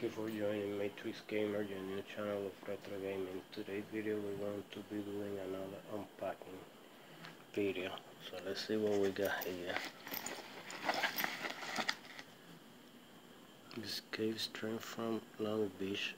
Thank you for joining Matrix Gamer, your new channel of retro gaming. Today's video we're going to be doing another unpacking video. So let's see what we got here. This cave strength from Long Beach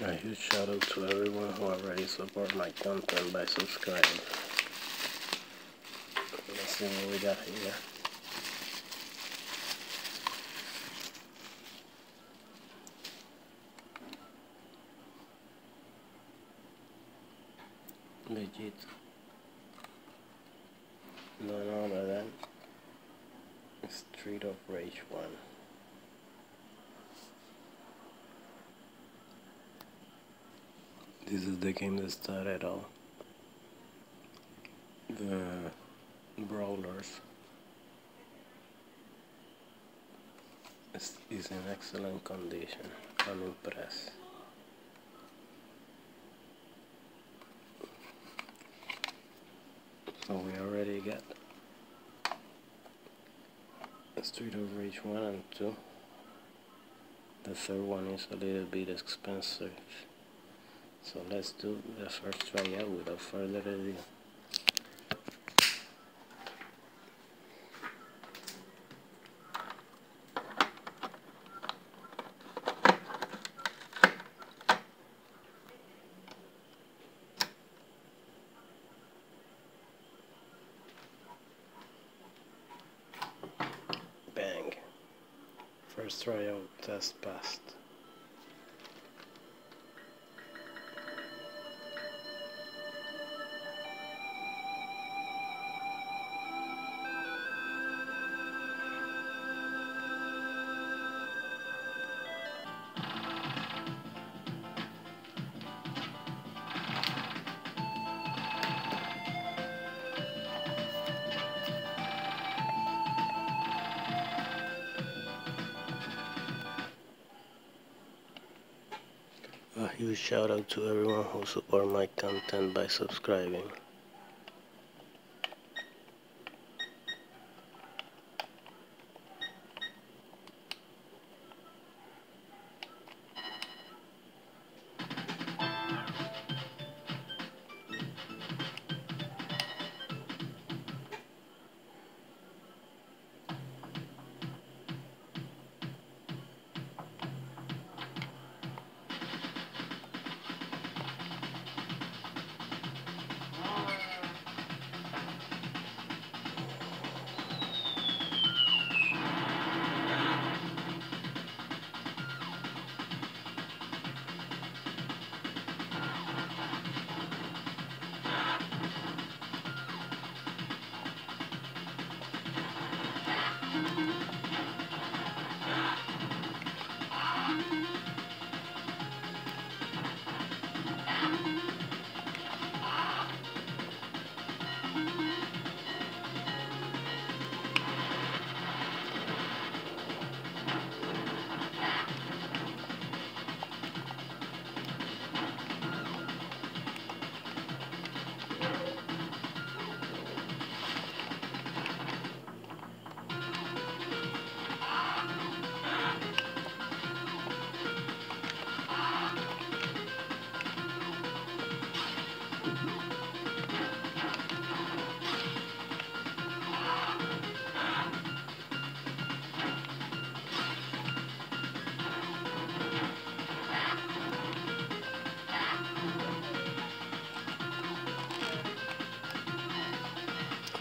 A huge shout out to everyone who already support my content by subscribing. Let's see what we got here. Legit. None other than Street of Rage 1. This is the game that started all the brawlers. is, it's in excellent condition. I'm impressed. So we already got Street of Rage 1 and 2. The third one is a little bit expensive. So let's do the first tryout without further ado. Bang. First tryout test passed. Huge shout out to everyone who support my content by subscribing.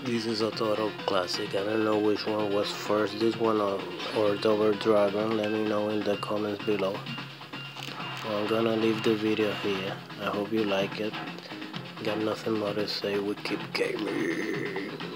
This is a total classic. I don't know which one was first, this one or, or Double Dragon. Let me know in the comments below. I'm gonna leave the video here. I hope you like it. Got nothing more to say. We keep gaming.